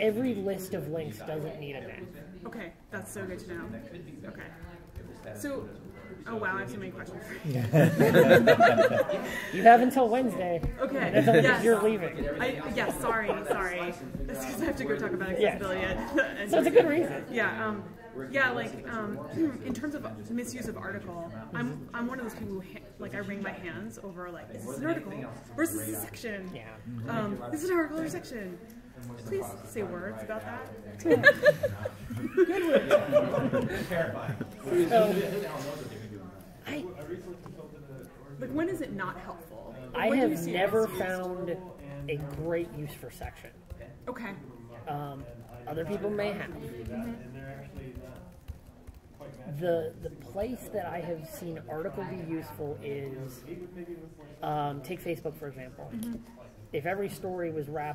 every list of links doesn't need a nav. Okay, that's so good to know. Okay. So, oh wow, I have so many questions you. You have until Wednesday. Okay, That's yes. you're leaving. I, yeah, sorry, sorry. It's because I have to go talk about Yes. accessibility. and- So it's a good reason. Yeah, um, yeah, like um, in terms of misuse of article, I'm I'm one of those people who ha- like I wring my hands over like is this an article or is this a section? Yeah. Um, is it an article or section? Please say words about that. So, I Like when is it not helpful? I When have never found a great use for section. Okay. Um, other people may have. The the place that I have seen article be useful is um, take Facebook for example. If every story was wrapped